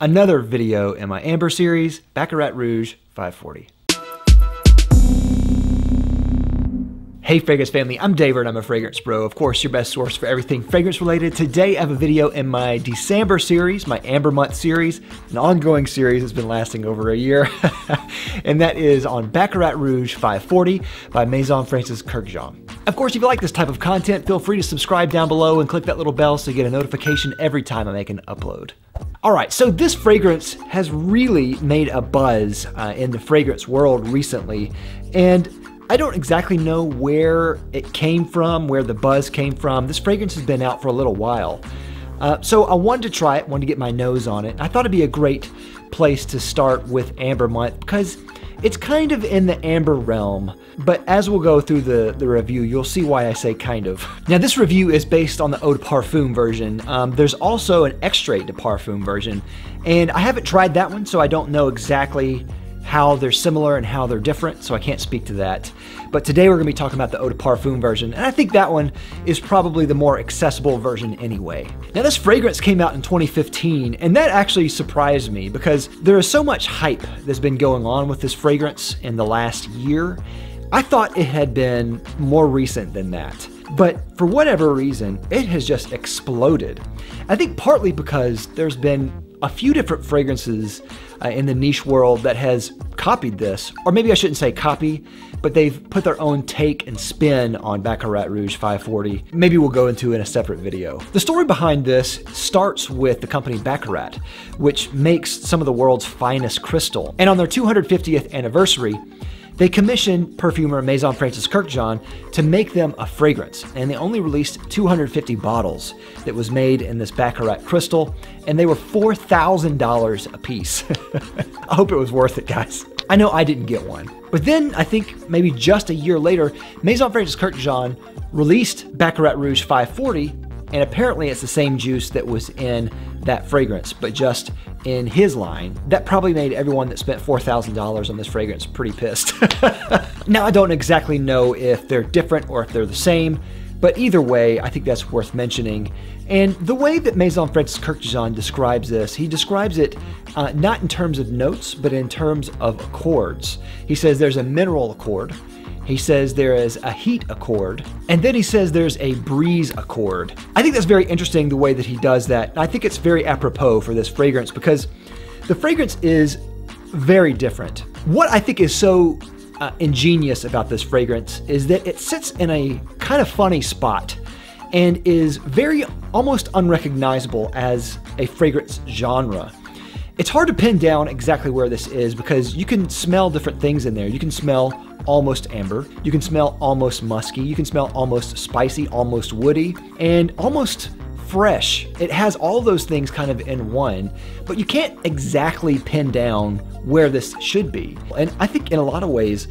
another video in my Amber series, Baccarat Rouge 540. Hey Fragrance family, I'm Daver I'm a Fragrance Bro. Of course, your best source for everything fragrance related. Today I have a video in my DecAmber series, my Amber Month series, an ongoing series that's been lasting over a year. and that is on Baccarat Rouge 540 by Maison Francis Kurkdjian. Of course, if you like this type of content, feel free to subscribe down below and click that little bell so you get a notification every time I make an upload. All right, so this fragrance has really made a buzz uh, in the fragrance world recently, and I don't exactly know where it came from, where the buzz came from. This fragrance has been out for a little while. Uh, so I wanted to try it, wanted to get my nose on it. I thought it'd be a great place to start with Amber Month because it's kind of in the amber realm, but as we'll go through the, the review, you'll see why I say kind of. Now, this review is based on the Eau de Parfum version. Um, there's also an Extrait de Parfum version, and I haven't tried that one, so I don't know exactly how they're similar and how they're different, so I can't speak to that. But today we're going to be talking about the Eau de Parfum version, and I think that one is probably the more accessible version anyway. Now, this fragrance came out in 2015, and that actually surprised me because there is so much hype that's been going on with this fragrance in the last year. I thought it had been more recent than that. But for whatever reason, it has just exploded. I think partly because there's been a few different fragrances uh, in the niche world that has copied this, or maybe I shouldn't say copy, but they've put their own take and spin on Baccarat Rouge 540. Maybe we'll go into in a separate video. The story behind this starts with the company Baccarat, which makes some of the world's finest crystal. And on their 250th anniversary, they commissioned perfumer Maison Francis Kurkdjian to make them a fragrance, and they only released 250 bottles that was made in this Baccarat crystal, and they were $4,000 a piece. I hope it was worth it, guys. I know I didn't get one. But then, I think maybe just a year later, Maison Francis Kurkdjian released Baccarat Rouge 540, and apparently it's the same juice that was in that fragrance, but just in his line. That probably made everyone that spent $4,000 on this fragrance pretty pissed. now, I don't exactly know if they're different or if they're the same, but either way, I think that's worth mentioning. And the way that Maison Francis Kurkdjian describes this, he describes it uh, not in terms of notes, but in terms of accords. He says there's a mineral accord, he says there is a heat accord, and then he says there's a breeze accord. I think that's very interesting the way that he does that. I think it's very apropos for this fragrance because the fragrance is very different. What I think is so uh, ingenious about this fragrance is that it sits in a kind of funny spot and is very almost unrecognizable as a fragrance genre. It's hard to pin down exactly where this is because you can smell different things in there. You can smell almost amber. You can smell almost musky. You can smell almost spicy, almost woody, and almost fresh. It has all those things kind of in one, but you can't exactly pin down where this should be. And I think in a lot of ways,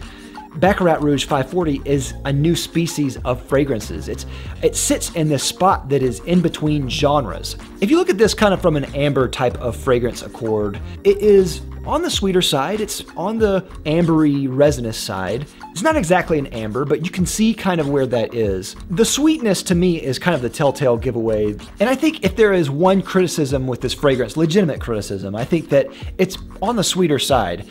Baccarat Rouge 540 is a new species of fragrances. It's it sits in this spot that is in between genres. If you look at this kind of from an amber type of fragrance accord, it is on the sweeter side. It's on the ambery resinous side. It's not exactly an amber, but you can see kind of where that is. The sweetness to me is kind of the telltale giveaway. And I think if there is one criticism with this fragrance, legitimate criticism, I think that it's on the sweeter side.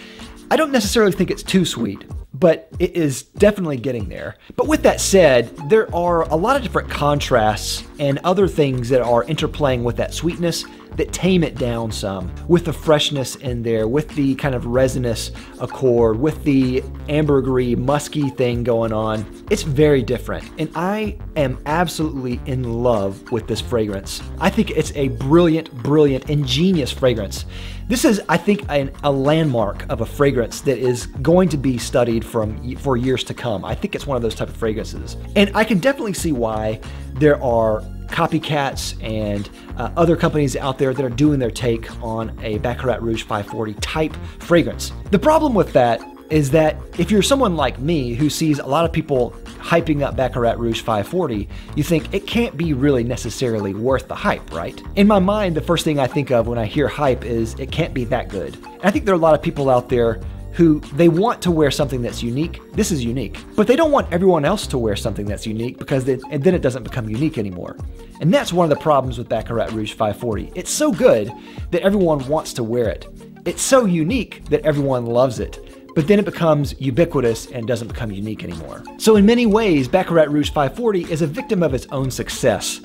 I don't necessarily think it's too sweet but it is definitely getting there. But with that said, there are a lot of different contrasts and other things that are interplaying with that sweetness that tame it down some with the freshness in there, with the kind of resinous accord, with the ambergris, musky thing going on. It's very different. And I am absolutely in love with this fragrance. I think it's a brilliant, brilliant, ingenious fragrance. This is, I think, an, a landmark of a fragrance that is going to be studied from for years to come. I think it's one of those type of fragrances. And I can definitely see why there are copycats and uh, other companies out there that are doing their take on a Baccarat Rouge 540 type fragrance. The problem with that is that if you're someone like me who sees a lot of people hyping up Baccarat Rouge 540, you think it can't be really necessarily worth the hype, right? In my mind, the first thing I think of when I hear hype is it can't be that good. And I think there are a lot of people out there who they want to wear something that's unique. This is unique. But they don't want everyone else to wear something that's unique because they, and then it doesn't become unique anymore. And that's one of the problems with Baccarat Rouge 540. It's so good that everyone wants to wear it. It's so unique that everyone loves it but then it becomes ubiquitous and doesn't become unique anymore. So in many ways, Baccarat Rouge 540 is a victim of its own success.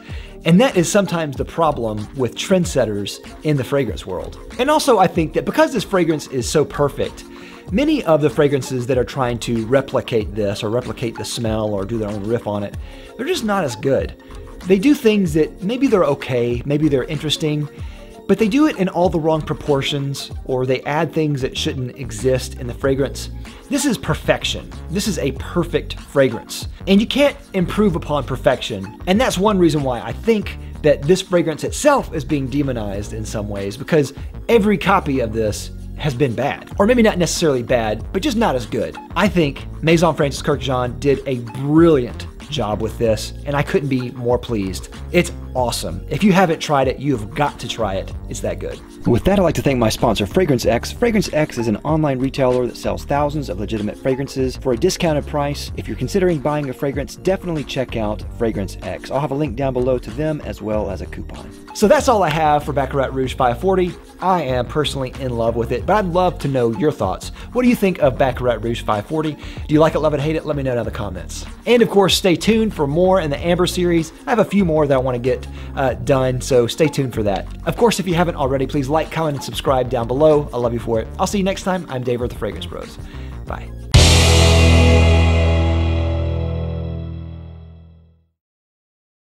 And that is sometimes the problem with trendsetters in the fragrance world. And also, I think that because this fragrance is so perfect, many of the fragrances that are trying to replicate this or replicate the smell or do their own riff on it, they're just not as good. They do things that maybe they're okay, maybe they're interesting, but they do it in all the wrong proportions or they add things that shouldn't exist in the fragrance. This is perfection. This is a perfect fragrance. And you can't improve upon perfection. And that's one reason why I think that this fragrance itself is being demonized in some ways because every copy of this has been bad. Or maybe not necessarily bad, but just not as good. I think Maison Francis Kurkdjian did a brilliant job with this, and I couldn't be more pleased. It's awesome. If you haven't tried it, you have got to try it. It's that good. With that, I'd like to thank my sponsor, Fragrance X. Fragrance X is an online retailer that sells thousands of legitimate fragrances for a discounted price. If you're considering buying a fragrance, definitely check out Fragrance X. I'll have a link down below to them as well as a coupon. So that's all I have for Baccarat Rouge 540. I am personally in love with it, but I'd love to know your thoughts. What do you think of Baccarat Rouge 540? Do you like it, love it, hate it? Let me know down in the comments. And of course, stay tuned for more in the Amber series. I have a few more that I want to get uh, done, so stay tuned for that. Of course, if you haven't already, please like, comment, and subscribe down below. I love you for it. I'll see you next time. I'm Dave with the Fragrance Bros. Bye.